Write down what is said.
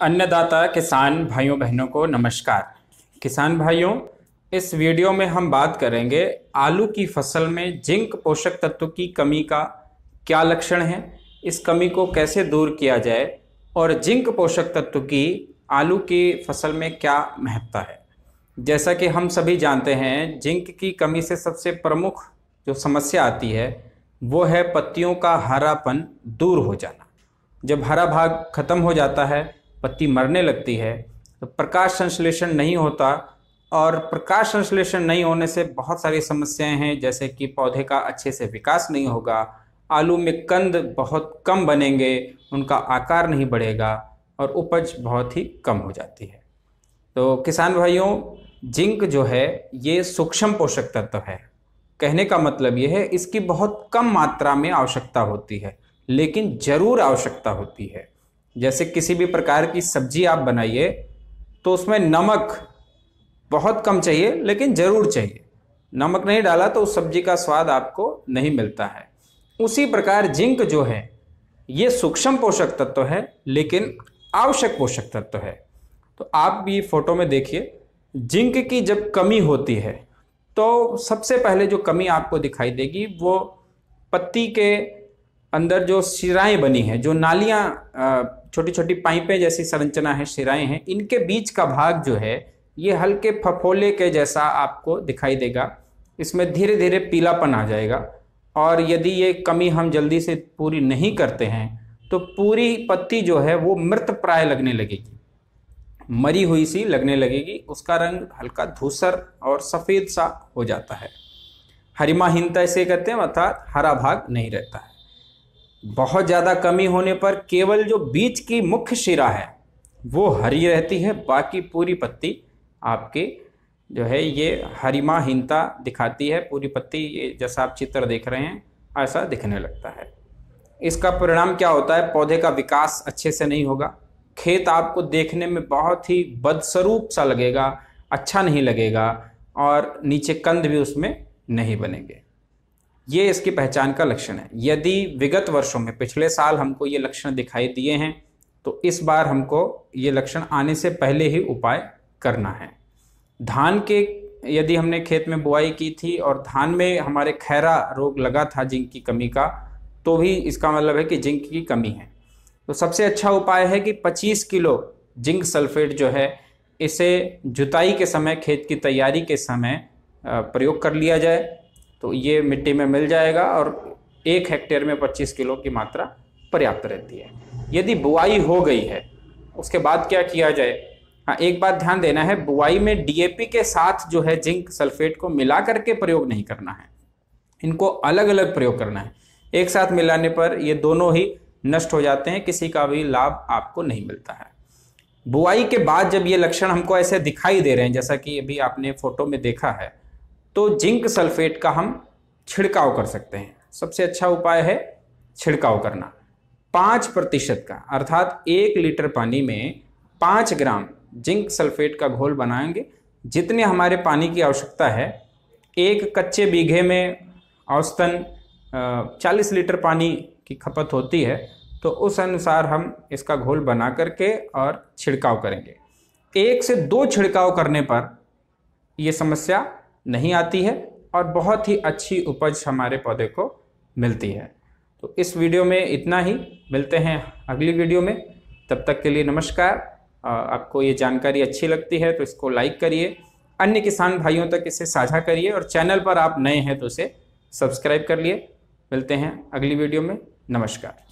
अन्नदाता किसान भाइयों बहनों को नमस्कार। किसान भाइयों, इस वीडियो में हम बात करेंगे आलू की फ़सल में जिंक पोषक तत्व की कमी का क्या लक्षण है, इस कमी को कैसे दूर किया जाए और जिंक पोषक तत्व की आलू की फ़सल में क्या महत्ता है। जैसा कि हम सभी जानते हैं, जिंक की कमी से सबसे प्रमुख जो समस्या आती है, वो है पत्तियों का हरापन दूर हो जाना। जब हरा भाग खत्म हो जाता है पत्ती मरने लगती है तो प्रकाश संश्लेषण नहीं होता और प्रकाश संश्लेषण नहीं होने से बहुत सारी समस्याएँ हैं, जैसे कि पौधे का अच्छे से विकास नहीं होगा, आलू में कंद बहुत कम बनेंगे, उनका आकार नहीं बढ़ेगा और उपज बहुत ही कम हो जाती है। तो किसान भाइयों, जिंक जो है, ये सूक्ष्म पोषक तत्व है। कहने का मतलब ये है, इसकी बहुत कम मात्रा में आवश्यकता होती है, लेकिन ज़रूर आवश्यकता होती है। जैसे किसी भी प्रकार की सब्ज़ी आप बनाइए तो उसमें नमक बहुत कम चाहिए, लेकिन ज़रूर चाहिए। नमक नहीं डाला तो उस सब्ज़ी का स्वाद आपको नहीं मिलता है। उसी प्रकार जिंक जो है, ये सूक्ष्म पोषक तत्व है, लेकिन आवश्यक पोषक तत्व है। तो आप भी फ़ोटो में देखिए, जिंक की जब कमी होती है तो सबसे पहले जो कमी आपको दिखाई देगी, वो पत्ती के अंदर जो शिराएँ बनी हैं, जो नालियाँ छोटी छोटी पाइपें जैसी संरचना है, शिराएँ हैं, इनके बीच का भाग जो है, ये हल्के फफोले के जैसा आपको दिखाई देगा। इसमें धीरे धीरे पीलापन आ जाएगा और यदि ये कमी हम जल्दी से पूरी नहीं करते हैं तो पूरी पत्ती जो है वो मृत प्राय लगने लगेगी। मरी हुई सी लगने लगेगी, उसका रंग हल्का धूसर और सफ़ेद सा हो जाता है। हरिमाहीनता इसे कहते हैं, अर्थात हरा भाग नहीं रहता है। बहुत ज़्यादा कमी होने पर केवल जो बीच की मुख्य शिरा है, वो हरी रहती है। बाकी पूरी पत्ती आपकी जो है, ये हरिमाहीनता दिखाती है। पूरी पत्ती, ये जैसा आप चित्र देख रहे हैं, ऐसा दिखने लगता है। इसका परिणाम क्या होता है? पौधे का विकास अच्छे से नहीं होगा। खेत आपको देखने में बहुत ही बदस्वरूप सा लगेगा अच्छा नहीं लगेगा, और नीचे कंद भी उसमें नहीं बनेंगे। ये इसकी पहचान का लक्षण है। यदि विगत वर्षों में, पिछले साल हमको ये लक्षण दिखाई दिए हैं तो इस बार हमको ये लक्षण आने से पहले ही उपाय करना है। धान के, यदि हमने खेत में बुआई की थी और धान में हमारे खैरा रोग लगा था जिंक की कमी का तो भी इसका मतलब है कि जिंक की कमी है। तो सबसे अच्छा उपाय है कि 25 किलो जिंक सल्फेट जो है, इसे जुताई के समय, खेत की तैयारी के समय प्रयोग कर लिया जाए। तो ये मिट्टी में मिल जाएगा और एक हेक्टेयर में 25 किलो की मात्रा पर्याप्त रहती है। यदि बुआई हो गई है, उसके बाद क्या किया जाए? हाँ एक बात ध्यान देना है, बुआई में डीएपी के साथ जो है जिंक सल्फेट को मिला करके प्रयोग नहीं करना है। इनको अलग अलग प्रयोग करना है। एक साथ मिलाने पर ये दोनों ही नष्ट हो जाते हैं, किसी का भी लाभ आपको नहीं मिलता है। बुआई के बाद जब ये लक्षण हमको ऐसे दिखाई दे रहे हैं, जैसा कि अभी आपने फ़ोटो में देखा है तो जिंक सल्फेट का हम छिड़काव कर सकते हैं। सबसे अच्छा उपाय है छिड़काव करना। पाँच प्रतिशत का, अर्थात एक लीटर पानी में पाँच ग्राम जिंक सल्फेट का घोल बनाएँगे। जितने हमारे पानी की आवश्यकता है, एक कच्चे बीघे में औसतन चालीस लीटर पानी की खपत होती है तो उस अनुसार हम इसका घोल बना करके और छिड़काव करेंगे। एक से दो छिड़काव करने पर यह समस्या नहीं आती है और बहुत ही अच्छी उपज हमारे पौधे को मिलती है। तो इस वीडियो में इतना ही। मिलते हैं अगली वीडियो में। तब तक के लिए नमस्कार। आपको ये जानकारी अच्छी लगती है तो इसको लाइक करिए। अन्य किसान भाइयों तक इसे साझा करिए और चैनल पर आप नए हैं तो इसे सब्सक्राइब कर लिए। मिलते हैं अगली वीडियो में। नमस्कार।